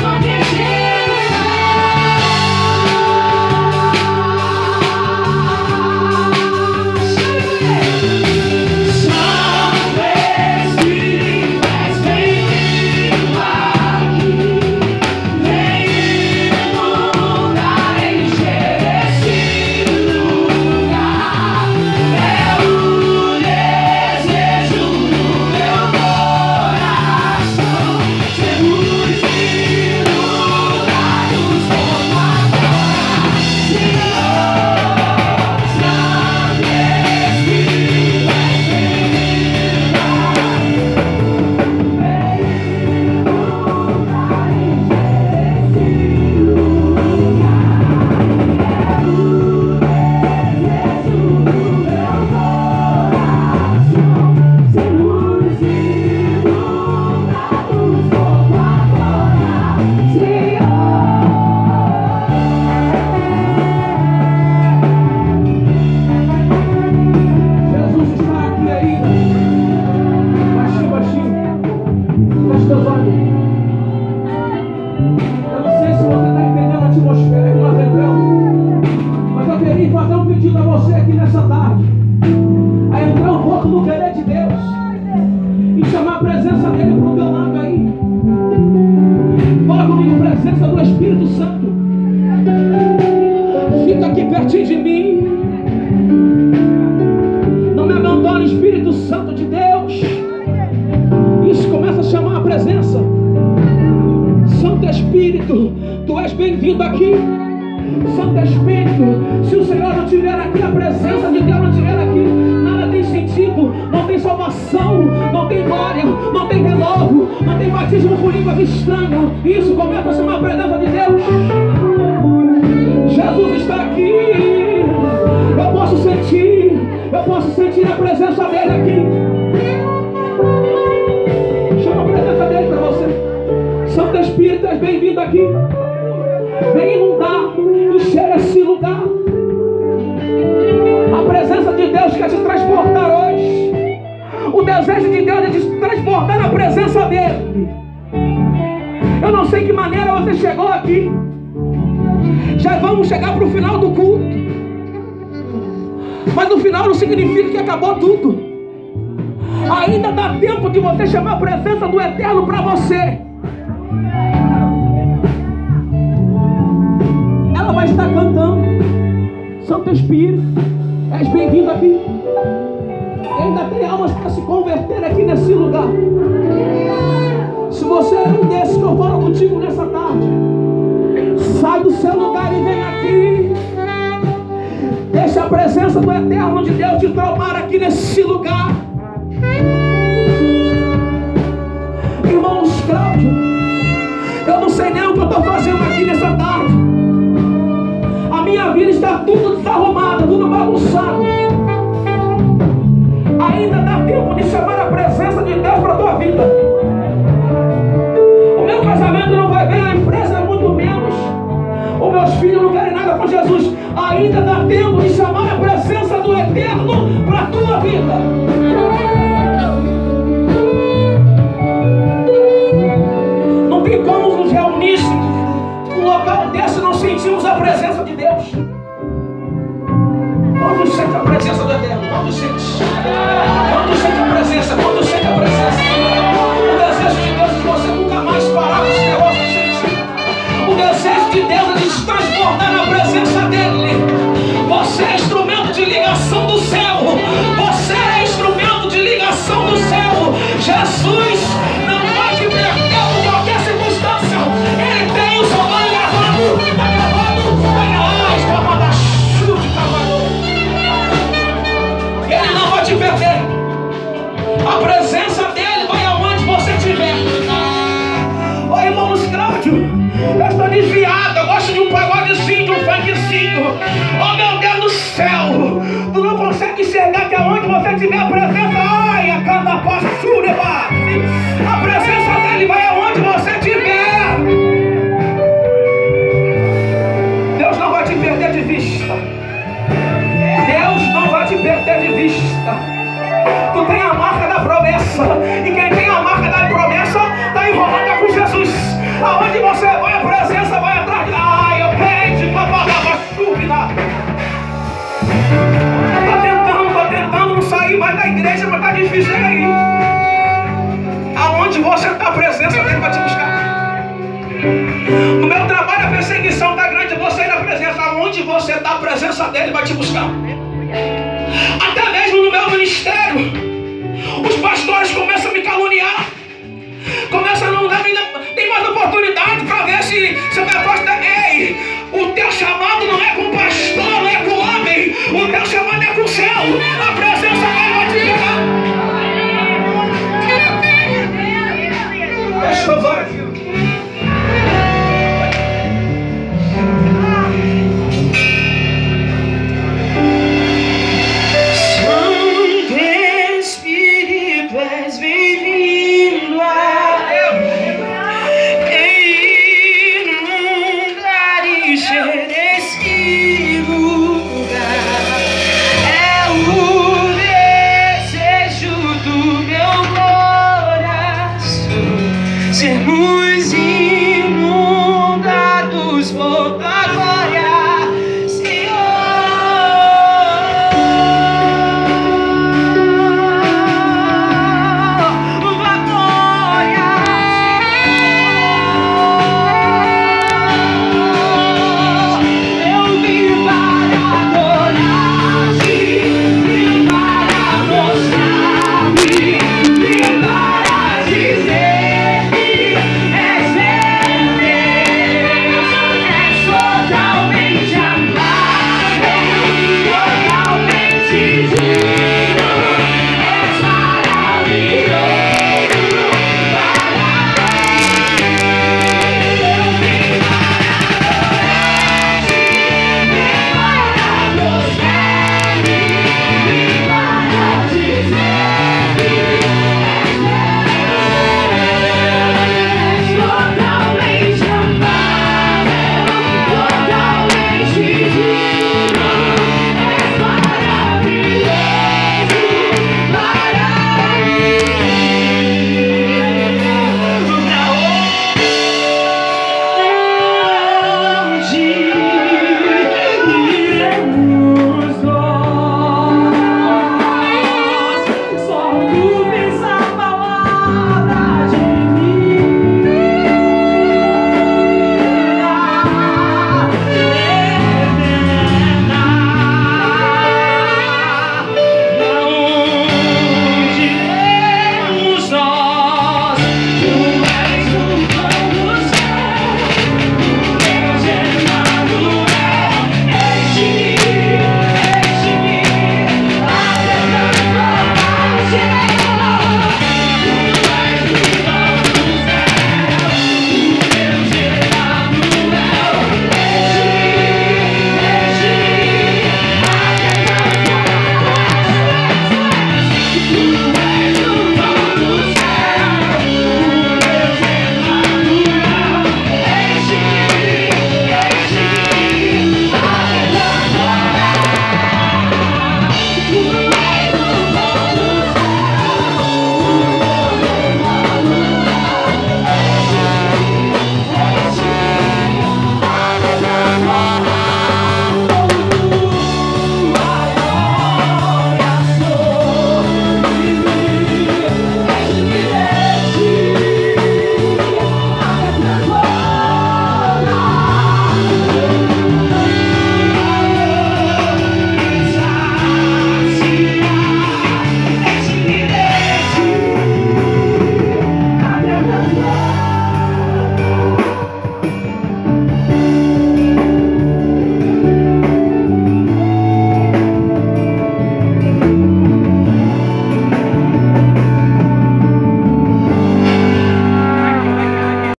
Mommy. Seus olhos. Eu não és bem-vindo aqui. Santo Espírito, se o Senhor não estiver aqui, a presença de Deus não estiver aqui, nada tem sentido, não tem salvação, não tem glória, não tem renovo, não tem batismo com línguas estranhas. Isso começa a chamar a presença de Deus. Jesus está aqui. Eu posso sentir, eu posso sentir a presença dele aqui. Chama a presença dele para você. Santo Espírito, és bem-vindo aqui. Vem inundar, encher esse lugar. A presença de Deus quer te transportar hoje. O desejo de Deus é te transportar na presença dele. Eu não sei que maneira você chegou aqui. Já vamos chegar para o final do culto. Mas no final não significa que acabou tudo. Ainda dá tempo de você chamar a presença do Eterno para você. Espírito, és bem-vindo aqui. Ainda tem almas para se converter aqui nesse lugar. Se você é um desses que eu falo contigo nessa tarde, sai do seu lugar e vem aqui. Deixa a presença do Eterno de Deus te tomar aqui nesse lugar. Irmãos Cláudio, eu não sei nem o que eu estou fazendo aqui nessa tarde. Está tudo desarrumada, tudo bagunçado. O desejo de Deus é de te transportar na presença dEle. Você é instrumento de ligação do céu. Você é instrumento de ligação do céu. Jesus enxergar que aonde você tiver a presença, ai, a cada postura, a presença dele vai aonde você estiver. Deus não vai te perder de vista. Deus não vai te perder de vista. Tu tem a marca da promessa. E quem onde você está, a presença dele vai te buscar. No meu trabalho, a perseguição está grande. Você na presença, aonde você está, a presença dele vai te buscar. Até mesmo no meu ministério, os pastores começam a me caluniar. Começam a não dar, tem mais oportunidade para ver se Ooh.